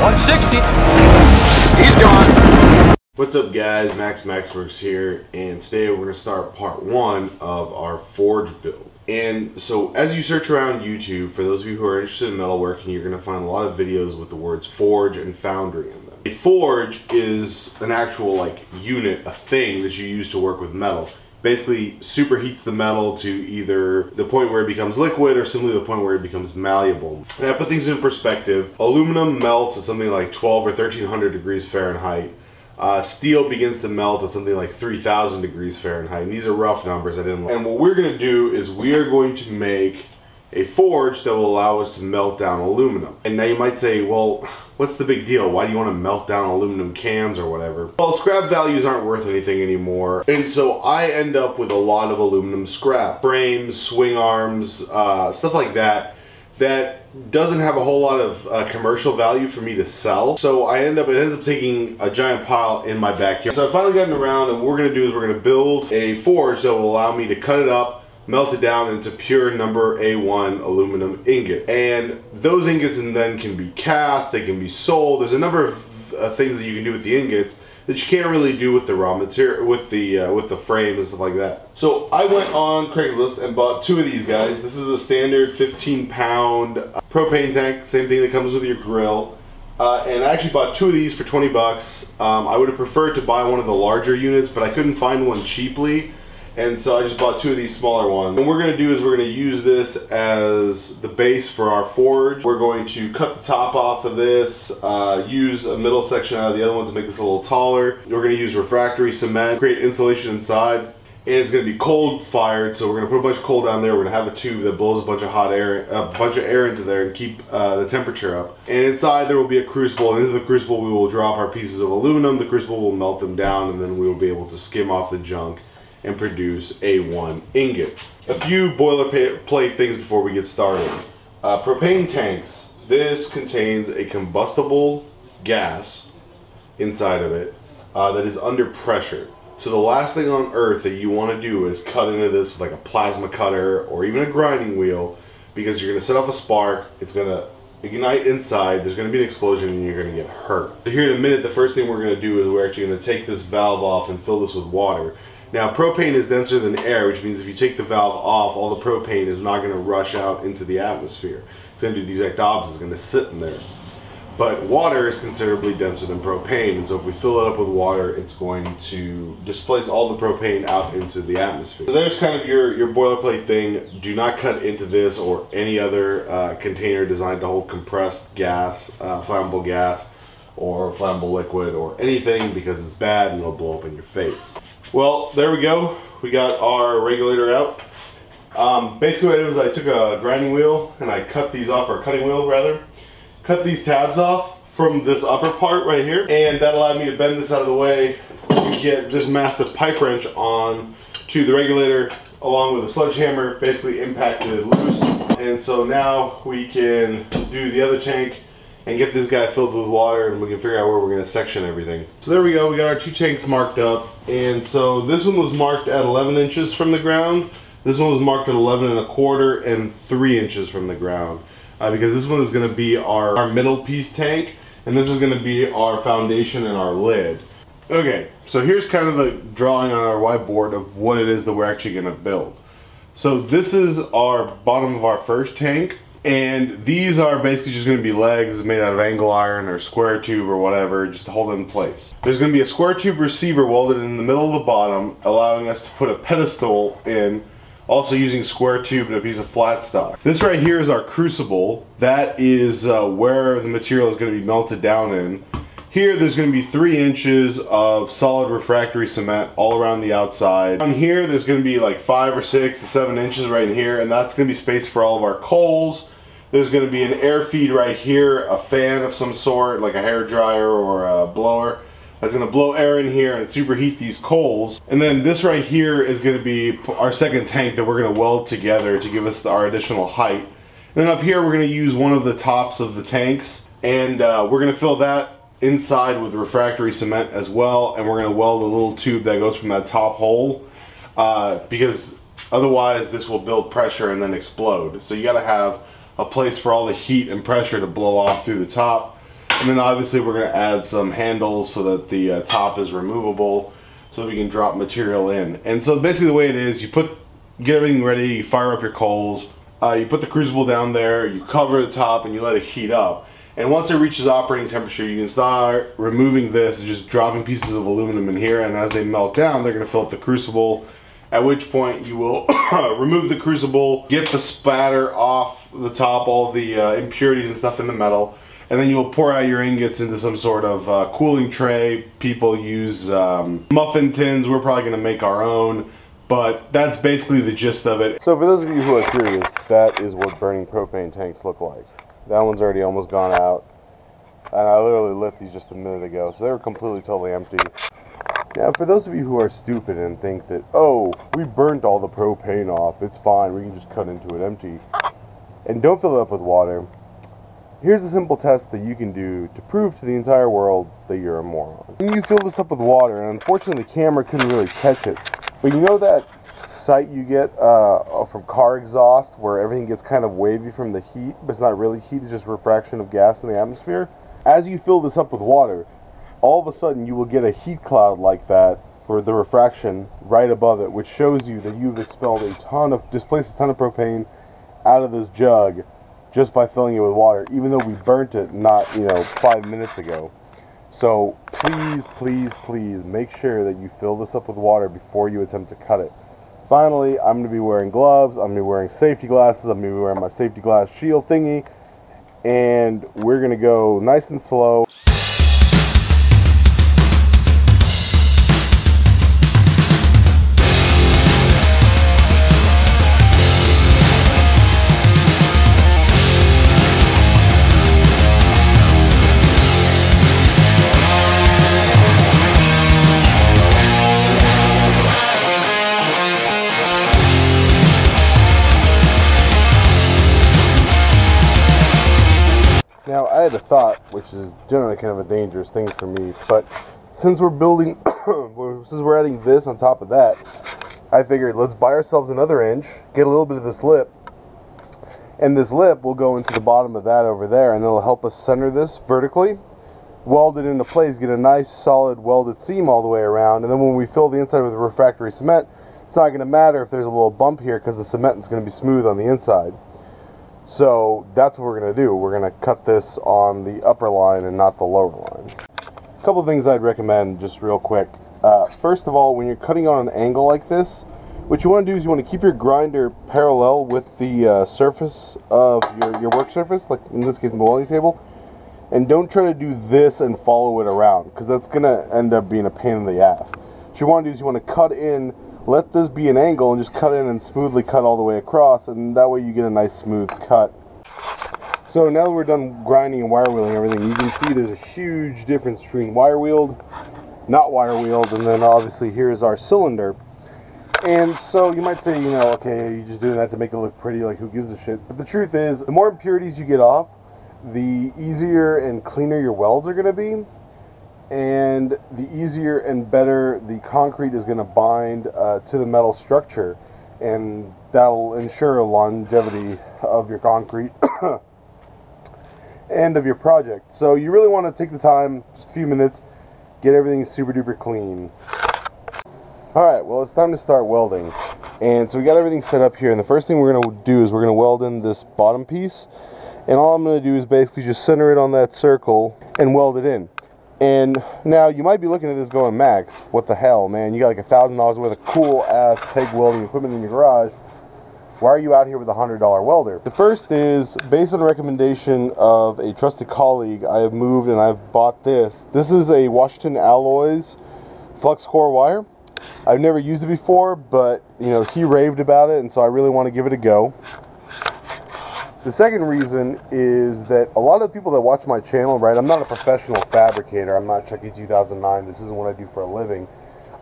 160. He's gone. What's up guys, Max MaksWerks here, and today we're going to start part one of our forge build. And so as you search around YouTube, for those of you who are interested in metalworking, you're going to find a lot of videos with the words forge and foundry in them. A forge is an actual like unit, a thing that you use to work with metal basically superheats the metal to either the point where it becomes liquid or simply the point where it becomes malleable. And I put things in perspective. Aluminum melts at something like 12 or 1300 degrees Fahrenheit. Uh, steel begins to melt at something like 3000 degrees Fahrenheit. And these are rough numbers. I didn't. And what we're going to do is we are going to make a forge that will allow us to melt down aluminum. And now you might say, well, what's the big deal? Why do you want to melt down aluminum cans or whatever? Well, scrap values aren't worth anything anymore. And so I end up with a lot of aluminum scrap. Frames, swing arms, uh, stuff like that that doesn't have a whole lot of uh, commercial value for me to sell. So I end up, it ends up taking a giant pile in my backyard. So I've finally gotten around and what we're gonna do is we're gonna build a forge that will allow me to cut it up melted down into pure number A1 aluminum ingot. And those ingots and then can be cast, they can be sold. There's a number of uh, things that you can do with the ingots that you can't really do with the raw material, with the uh, with the frames and stuff like that. So I went on Craigslist and bought two of these guys. This is a standard 15 pound uh, propane tank, same thing that comes with your grill. Uh, and I actually bought two of these for 20 bucks. Um, I would have preferred to buy one of the larger units, but I couldn't find one cheaply. And so I just bought two of these smaller ones. And what we're gonna do is we're gonna use this as the base for our forge. We're going to cut the top off of this, uh, use a middle section out of the other one to make this a little taller. We're gonna use refractory cement, create insulation inside. And it's gonna be cold fired, so we're gonna put a bunch of coal down there. We're gonna have a tube that blows a bunch of hot air, a bunch of air into there and keep uh, the temperature up. And inside there will be a crucible, and into the crucible we will drop our pieces of aluminum. The crucible will melt them down, and then we will be able to skim off the junk and produce A1 ingots. A few boilerplate things before we get started. Uh, propane tanks. This contains a combustible gas inside of it uh, that is under pressure. So the last thing on earth that you want to do is cut into this with like a plasma cutter or even a grinding wheel because you're going to set off a spark. It's going to ignite inside, there's going to be an explosion and you're going to get hurt. So here in a minute, the first thing we're going to do is we're actually going to take this valve off and fill this with water. Now propane is denser than air, which means if you take the valve off, all the propane is not going to rush out into the atmosphere. It's going to do the exact opposite, it's going to sit in there. But water is considerably denser than propane, and so if we fill it up with water, it's going to displace all the propane out into the atmosphere. So there's kind of your, your boilerplate thing. Do not cut into this or any other uh, container designed to hold compressed gas, uh, flammable gas, or flammable liquid, or anything because it's bad and it'll blow up in your face. Well, there we go. We got our regulator out. Um, basically what I did was I took a grinding wheel and I cut these off, or cutting wheel rather, cut these tabs off from this upper part right here and that allowed me to bend this out of the way and get this massive pipe wrench on to the regulator along with a sledgehammer basically impacted it loose and so now we can do the other tank and get this guy filled with water and we can figure out where we're going to section everything. So there we go, we got our two tanks marked up and so this one was marked at 11 inches from the ground, this one was marked at 11 and a quarter and 3 inches from the ground uh, because this one is going to be our, our middle piece tank and this is going to be our foundation and our lid. Okay, so here's kind of the drawing on our whiteboard of what it is that we're actually going to build. So this is our bottom of our first tank and these are basically just going to be legs made out of angle iron or square tube or whatever just to hold it in place. There's going to be a square tube receiver welded in the middle of the bottom allowing us to put a pedestal in also using square tube and a piece of flat stock. This right here is our crucible. That is uh, where the material is going to be melted down in. Here there's going to be three inches of solid refractory cement all around the outside. On here there's going to be like five or six to seven inches right in here and that's going to be space for all of our coals. There's going to be an air feed right here, a fan of some sort like a hair dryer or a blower that's going to blow air in here and superheat these coals. And then this right here is going to be our second tank that we're going to weld together to give us our additional height. And then up here we're going to use one of the tops of the tanks and uh, we're going to fill that inside with refractory cement as well and we're going to weld a little tube that goes from that top hole uh, because otherwise this will build pressure and then explode so you got to have a place for all the heat and pressure to blow off through the top And then obviously we're going to add some handles so that the uh, top is removable so we can drop material in. And so basically the way it is, you put, get everything ready, you fire up your coals, uh, you put the crucible down there, you cover the top and you let it heat up. And once it reaches operating temperature, you can start removing this and just dropping pieces of aluminum in here. And as they melt down, they're going to fill up the crucible. At which point you will remove the crucible, get the spatter off the top, all the uh, impurities and stuff in the metal. And then you'll pour out your ingots into some sort of uh, cooling tray. People use um, muffin tins. We're probably going to make our own. But that's basically the gist of it. So for those of you who are curious, that is what burning propane tanks look like. That one's already almost gone out. And I literally lit these just a minute ago. So they were completely, totally empty. Now, for those of you who are stupid and think that, oh, we burnt all the propane off, it's fine, we can just cut into it empty, and don't fill it up with water, here's a simple test that you can do to prove to the entire world that you're a moron. When you fill this up with water, and unfortunately the camera couldn't really catch it, but you know that sight you get uh, from car exhaust where everything gets kind of wavy from the heat, but it's not really heat, it's just refraction of gas in the atmosphere? As you fill this up with water, all of a sudden you will get a heat cloud like that for the refraction right above it, which shows you that you've expelled a ton of, displaced a ton of propane out of this jug just by filling it with water, even though we burnt it not, you know, five minutes ago. So please, please, please make sure that you fill this up with water before you attempt to cut it. Finally, I'm going to be wearing gloves, I'm going to be wearing safety glasses, I'm going to be wearing my safety glass shield thingy, and we're going to go nice and slow. Now, I had a thought, which is generally kind of a dangerous thing for me, but since we're building, since we're adding this on top of that, I figured let's buy ourselves another inch, get a little bit of this lip, and this lip will go into the bottom of that over there, and it'll help us center this vertically, weld it into place, get a nice solid welded seam all the way around, and then when we fill the inside with refractory cement, it's not going to matter if there's a little bump here because the cement is going to be smooth on the inside. So that's what we're going to do. We're going to cut this on the upper line and not the lower line. A couple things I'd recommend just real quick. Uh, first of all, when you're cutting on an angle like this, what you want to do is you want to keep your grinder parallel with the uh, surface of your, your work surface, like in this case the welding table. And don't try to do this and follow it around, because that's going to end up being a pain in the ass. What you want to do is you want to cut in let this be an angle and just cut in and smoothly cut all the way across and that way you get a nice smooth cut. So now that we're done grinding and wire wheeling everything, you can see there's a huge difference between wire wheeled, not wire wheeled, and then obviously here's our cylinder. And so you might say, you know, okay, you're just doing that to make it look pretty, like who gives a shit. But the truth is, the more impurities you get off, the easier and cleaner your welds are going to be and the easier and better the concrete is going to bind uh, to the metal structure and that'll ensure longevity of your concrete and of your project. So you really want to take the time just a few minutes get everything super duper clean. Alright well it's time to start welding. And so we got everything set up here and the first thing we're going to do is we're going to weld in this bottom piece and all I'm going to do is basically just center it on that circle and weld it in and now you might be looking at this going, Max, what the hell, man? You got like a thousand dollars worth of cool ass TIG welding equipment in your garage. Why are you out here with a hundred dollar welder? The first is based on a recommendation of a trusted colleague. I have moved and I've bought this. This is a Washington Alloys flux core wire. I've never used it before, but you know he raved about it, and so I really want to give it a go. The second reason is that a lot of people that watch my channel, right, I'm not a professional fabricator. I'm not ChuckE2009. This isn't what I do for a living.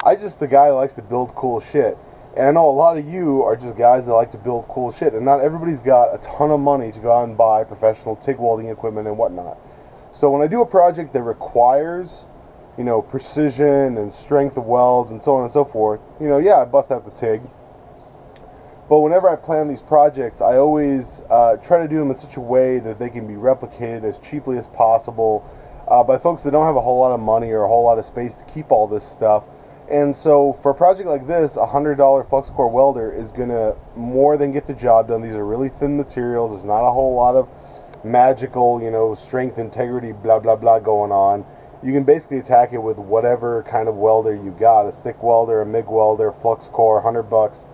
I just the guy that likes to build cool shit. And I know a lot of you are just guys that like to build cool shit. And not everybody's got a ton of money to go out and buy professional TIG welding equipment and whatnot. So when I do a project that requires, you know, precision and strength of welds and so on and so forth, you know, yeah, I bust out the TIG but whenever I plan these projects, I always uh, try to do them in such a way that they can be replicated as cheaply as possible uh, by folks that don't have a whole lot of money or a whole lot of space to keep all this stuff. And so for a project like this, a $100 flux core welder is going to more than get the job done. These are really thin materials. There's not a whole lot of magical, you know, strength, integrity, blah, blah, blah going on. You can basically attack it with whatever kind of welder you got. A stick welder, a MIG welder, flux core, 100 bucks.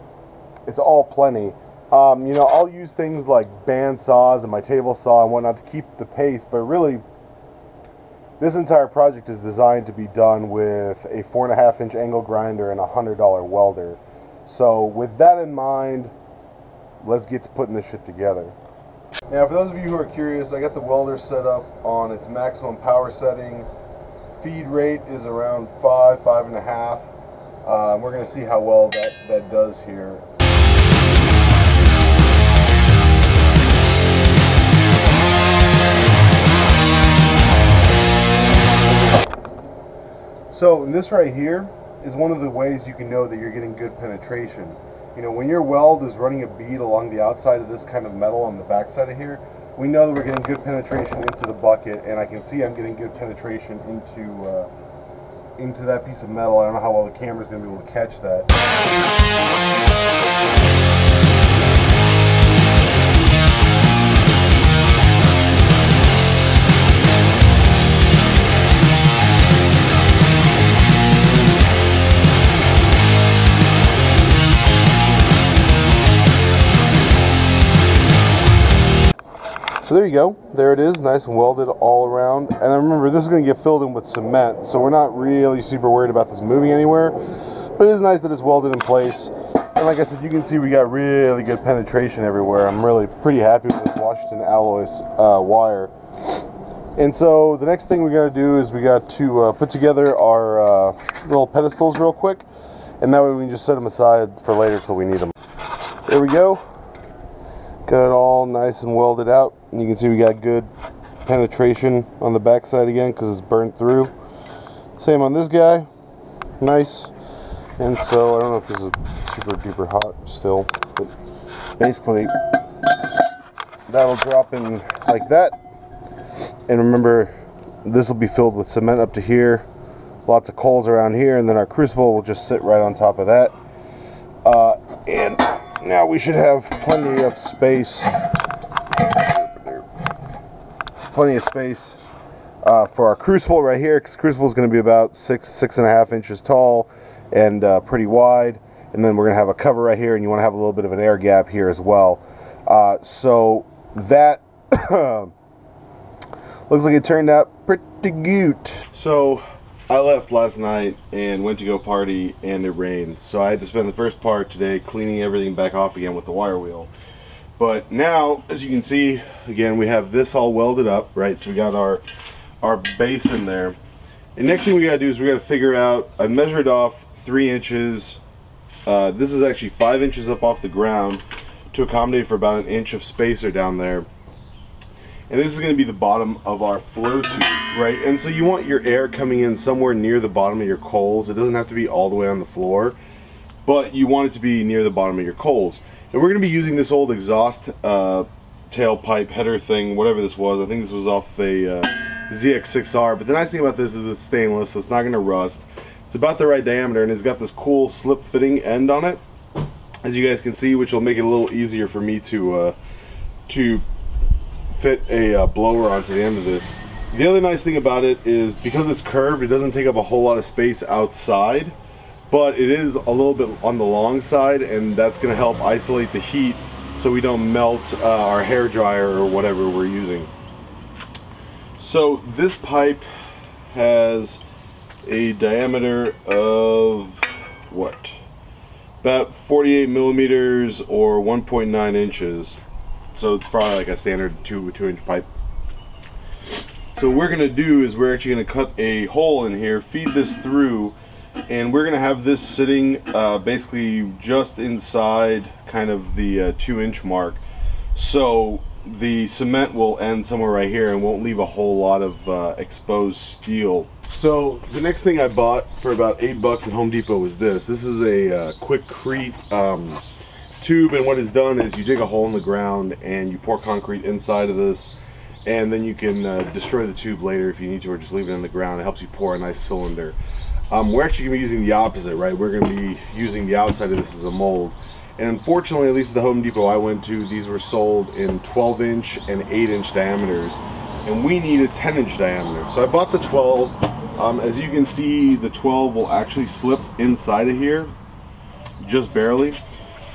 It's all plenty. Um, you know, I'll use things like band saws and my table saw and whatnot to keep the pace, but really this entire project is designed to be done with a four and a half inch angle grinder and a hundred dollar welder. So with that in mind, let's get to putting this shit together. Now for those of you who are curious, I got the welder set up on its maximum power setting. Feed rate is around five, five and a half. Uh, we're going to see how well that, that does here. So this right here is one of the ways you can know that you're getting good penetration. You know, when your weld is running a bead along the outside of this kind of metal on the backside of here, we know that we're getting good penetration into the bucket, and I can see I'm getting good penetration into uh, into that piece of metal. I don't know how well the camera's going to be able to catch that. There you go. There it is, nice and welded all around. And I remember, this is going to get filled in with cement, so we're not really super worried about this moving anywhere. But it is nice that it's welded in place. And like I said, you can see we got really good penetration everywhere. I'm really pretty happy with this Washington Alloys uh, wire. And so the next thing we got to do is we got to uh, put together our uh, little pedestals real quick. And that way we can just set them aside for later till we need them. There we go. Got it all nice and welded out. And you can see we got good penetration on the backside again because it's burnt through. Same on this guy. Nice. And so I don't know if this is super duper hot still, but basically that'll drop in like that. And remember, this will be filled with cement up to here. Lots of coals around here, and then our crucible will just sit right on top of that. Uh, and now we should have plenty of space. Plenty of space uh, for our crucible right here because crucible is going to be about six six and a half inches tall and uh, pretty wide. And then we're going to have a cover right here and you want to have a little bit of an air gap here as well. Uh, so that looks like it turned out pretty good. So I left last night and went to go party and it rained. So I had to spend the first part today cleaning everything back off again with the wire wheel. But now, as you can see, again, we have this all welded up, right? So we got our, our base in there. And next thing we gotta do is we gotta figure out, I measured off three inches. Uh, this is actually five inches up off the ground to accommodate for about an inch of spacer down there and this is going to be the bottom of our flow tube right? And so you want your air coming in somewhere near the bottom of your coals. It doesn't have to be all the way on the floor but you want it to be near the bottom of your coals. And we're going to be using this old exhaust uh, tailpipe header thing whatever this was. I think this was off a uh, ZX6R but the nice thing about this is it's stainless so it's not going to rust. It's about the right diameter and it's got this cool slip fitting end on it. As you guys can see which will make it a little easier for me to uh, to fit a uh, blower onto the end of this. The other nice thing about it is because it's curved, it doesn't take up a whole lot of space outside, but it is a little bit on the long side and that's gonna help isolate the heat so we don't melt uh, our hair dryer or whatever we're using. So this pipe has a diameter of what? About 48 millimeters or 1.9 inches. So it's probably like a standard two two inch pipe. So what we're gonna do is we're actually gonna cut a hole in here, feed this through, and we're gonna have this sitting uh, basically just inside kind of the uh, two inch mark. So the cement will end somewhere right here and won't leave a whole lot of uh, exposed steel. So the next thing I bought for about eight bucks at Home Depot was this. This is a uh, Quikrete um, tube and what it's done is you dig a hole in the ground and you pour concrete inside of this and then you can uh, destroy the tube later if you need to, or just leave it in the ground. It helps you pour a nice cylinder. Um, we're actually going to be using the opposite, right? We're going to be using the outside of this as a mold. And unfortunately, at least at the Home Depot I went to, these were sold in 12 inch and 8 inch diameters. And we need a 10 inch diameter. So I bought the 12. Um, as you can see, the 12 will actually slip inside of here, just barely.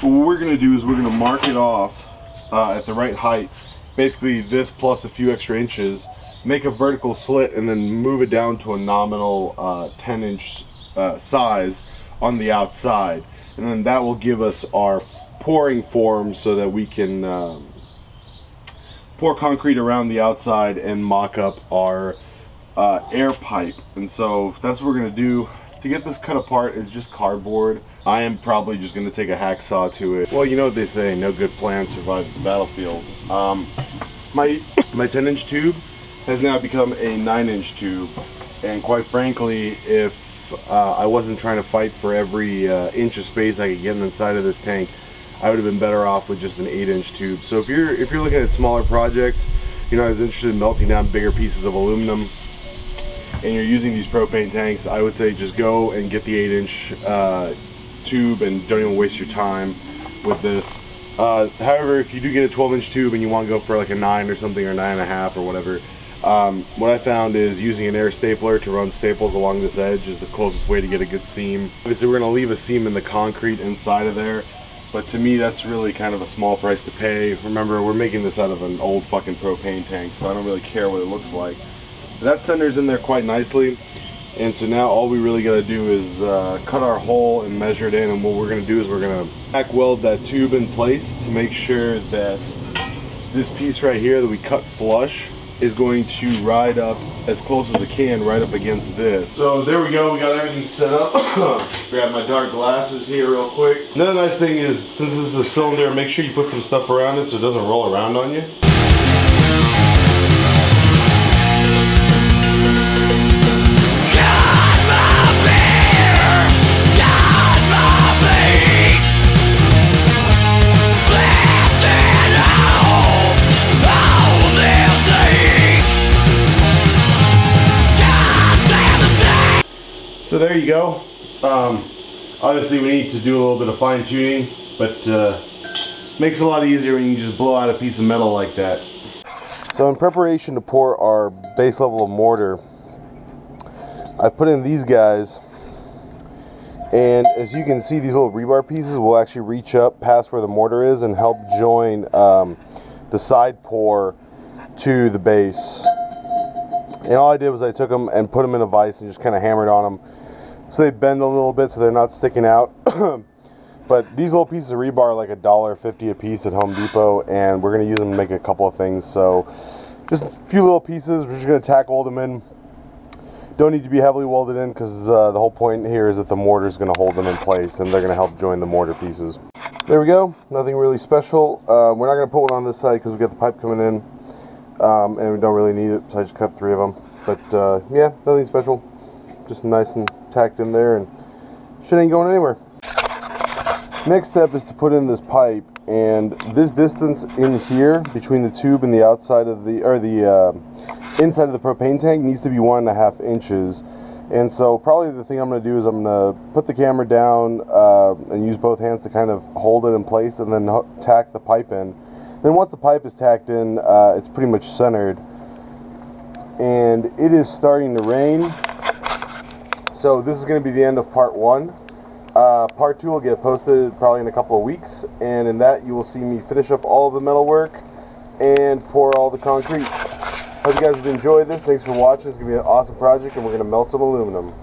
What we're going to do is we're going to mark it off uh, at the right height. Basically this plus a few extra inches make a vertical slit and then move it down to a nominal uh, 10 inch uh, size on the outside and then that will give us our pouring form so that we can um, pour concrete around the outside and mock up our uh, air pipe and so that's what we're gonna do to get this cut apart is just cardboard. I am probably just gonna take a hacksaw to it. Well you know what they say no good plan survives the battlefield. Um, my my 10 inch tube has now become a 9 inch tube. And quite frankly if uh, I wasn't trying to fight for every uh, inch of space I could get inside of this tank I would have been better off with just an 8 inch tube. So if you're if you're looking at smaller projects you're not as interested in melting down bigger pieces of aluminum and you're using these propane tanks I would say just go and get the 8 inch uh, tube and don't even waste your time with this uh, however if you do get a 12 inch tube and you want to go for like a 9 or something or 9.5 or whatever um, what I found is using an air stapler to run staples along this edge is the closest way to get a good seam. Obviously we're going to leave a seam in the concrete inside of there, but to me that's really kind of a small price to pay. Remember we're making this out of an old fucking propane tank, so I don't really care what it looks like. That centers in there quite nicely, and so now all we really got to do is uh, cut our hole and measure it in, and what we're going to do is we're going to back weld that tube in place to make sure that this piece right here that we cut flush is going to ride up as close as it can right up against this. So there we go, we got everything set up. Grab my dark glasses here real quick. Another nice thing is, since this is a cylinder, make sure you put some stuff around it so it doesn't roll around on you. So there you go. Um, obviously we need to do a little bit of fine tuning, but uh, makes it a lot easier when you just blow out a piece of metal like that. So in preparation to pour our base level of mortar, I've put in these guys and as you can see these little rebar pieces will actually reach up past where the mortar is and help join um, the side pour to the base. And all I did was I took them and put them in a vise and just kind of hammered on them so they bend a little bit so they're not sticking out. but these little pieces of rebar are like a dollar fifty a piece at Home Depot, and we're gonna use them to make a couple of things. So just a few little pieces. We're just gonna tack weld them in. Don't need to be heavily welded in because uh, the whole point here is that the mortar is going to hold them in place and they're going to help join the mortar pieces. There we go. Nothing really special. Uh, we're not going to put one on this side because we got the pipe coming in um, and we don't really need it, so I just cut three of them. But uh, yeah, nothing special. Just nice and tacked in there and shit ain't going anywhere. Next step is to put in this pipe and this distance in here between the tube and the outside of the, or the uh, inside of the propane tank needs to be one and a half inches. And so probably the thing I'm going to do is I'm going to put the camera down uh, and use both hands to kind of hold it in place and then tack the pipe in. Then once the pipe is tacked in, uh, it's pretty much centered. And it is starting to rain. So this is going to be the end of part one. Uh, part two will get posted probably in a couple of weeks, and in that you will see me finish up all of the metal work and pour all the concrete. Hope you guys have enjoyed this. Thanks for watching. It's going to be an awesome project, and we're going to melt some aluminum.